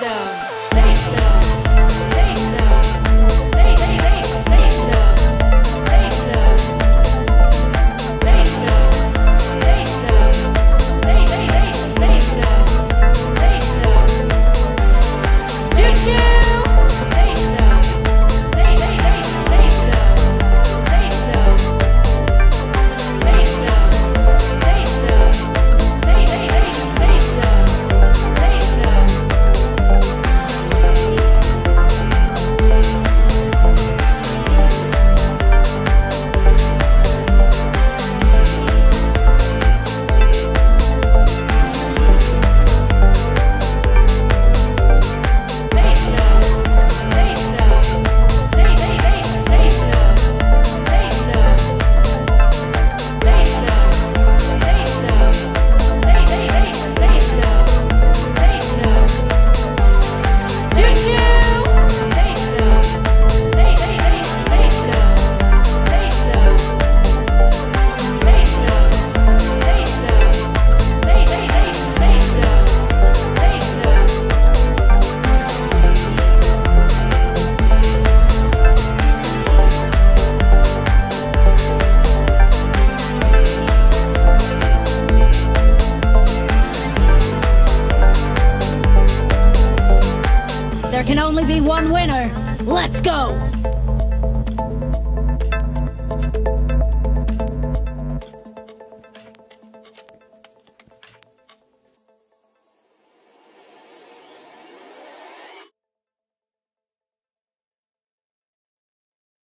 There Let's go!